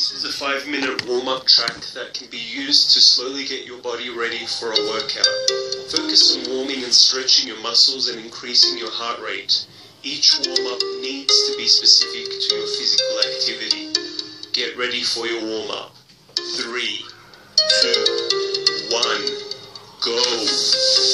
This is a five minute warm up track that can be used to slowly get your body ready for a workout. Focus on warming and stretching your muscles and increasing your heart rate. Each warm up needs to be specific to your physical activity. Get ready for your warm up. Three, two, one, go.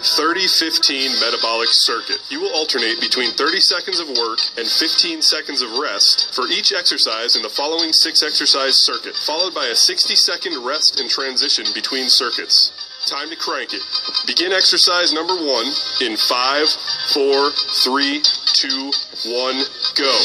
Thirty fifteen metabolic circuit. You will alternate between 30 seconds of work and 15 seconds of rest for each exercise in the following six exercise circuit, followed by a 60 second rest and transition between circuits. Time to crank it. Begin exercise number one in five, four, three, two, one, go.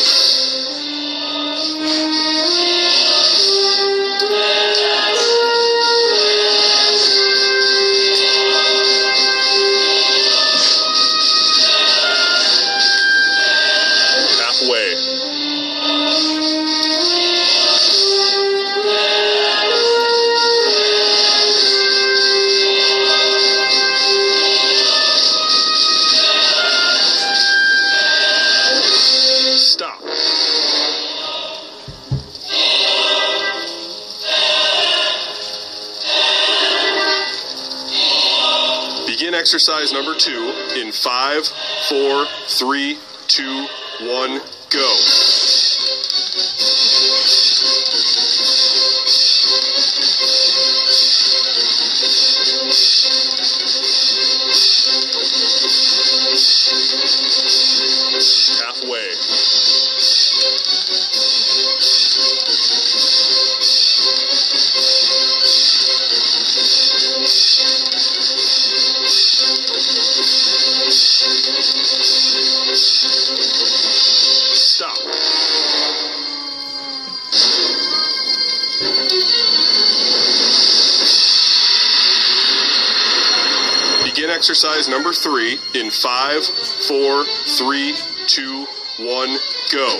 Exercise number two in five, four, three, two, one, go. Exercise number three in five, four, three, two, one, go.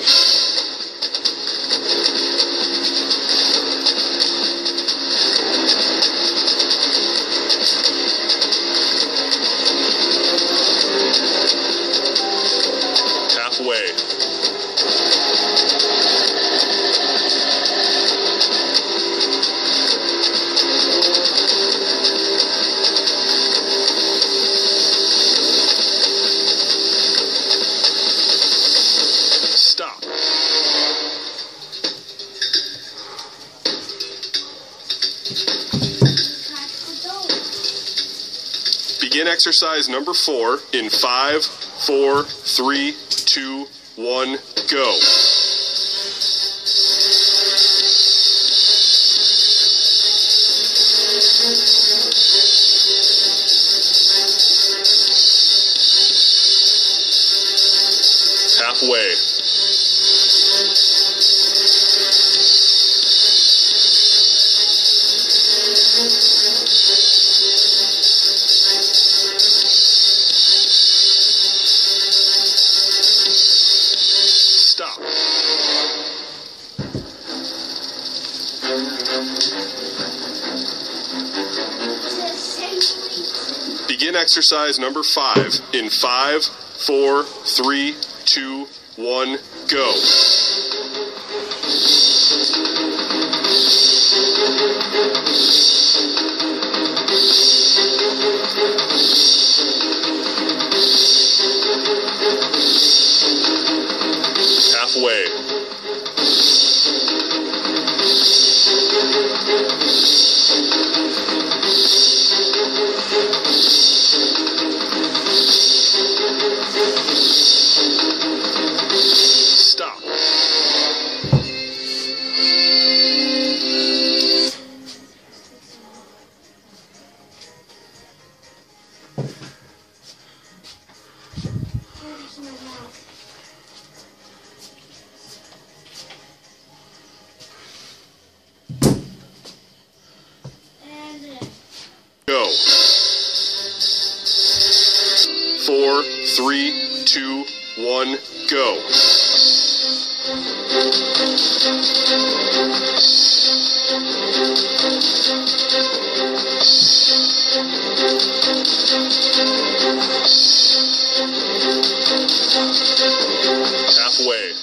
Begin exercise number four in five, four, three, two, one, go. Halfway. Begin exercise number five in five, four, three, two, one, go. Three, two, one, go. Halfway.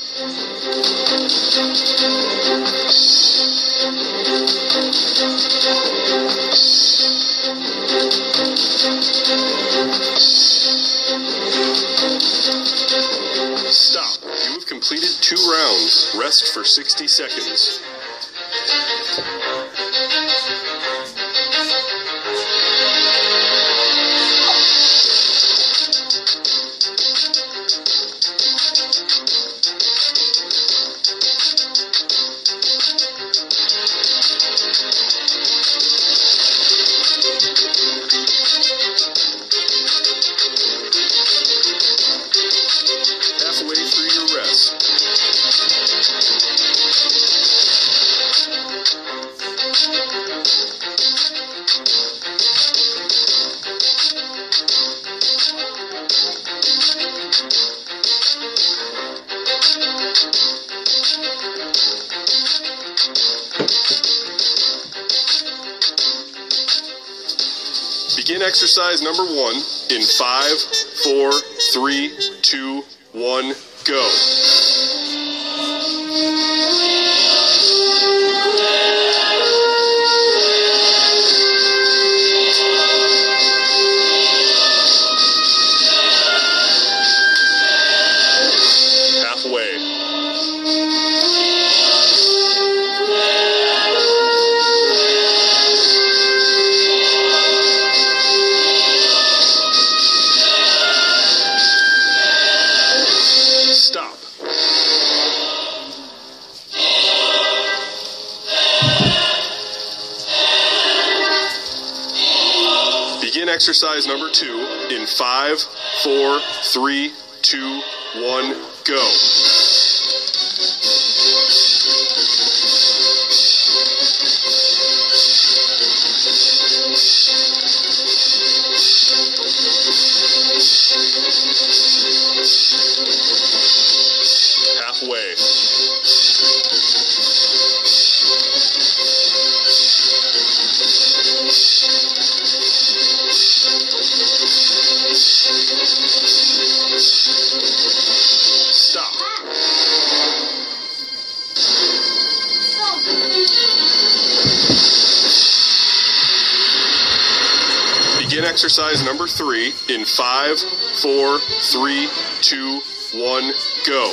Two rounds. Rest for 60 seconds. Begin exercise number one in five, four, three, two, one, go. Exercise number two in five, four, three, two, one, go. Exercise number three in five, four, three, two, one, go.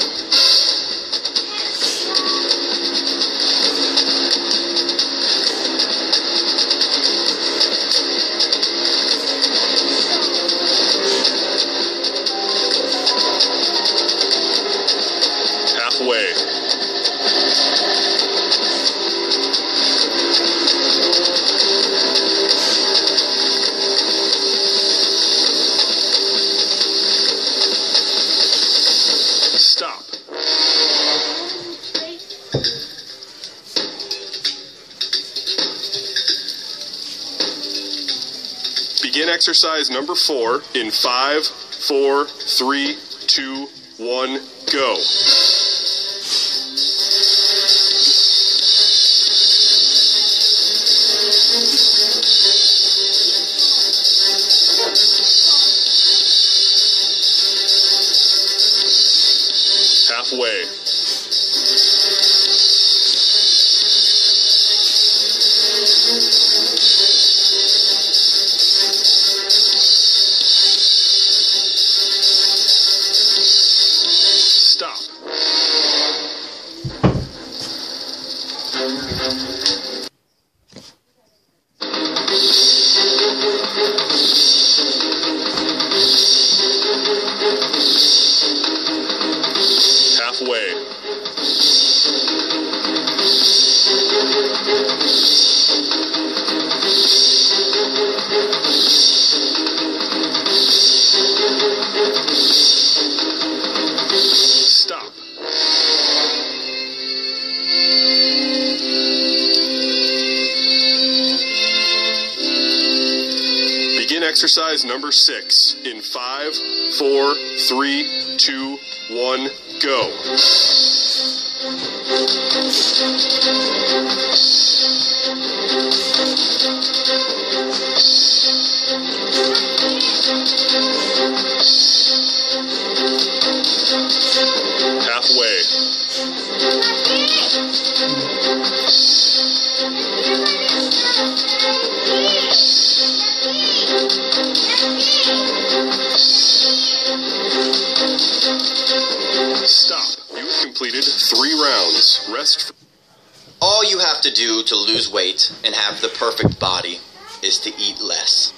Begin exercise number four in five, four, three, two, one, go. Halfway. Exercise number six in five, four, three, two, one, go. Halfway. Completed three rounds. Rest. All you have to do to lose weight and have the perfect body is to eat less.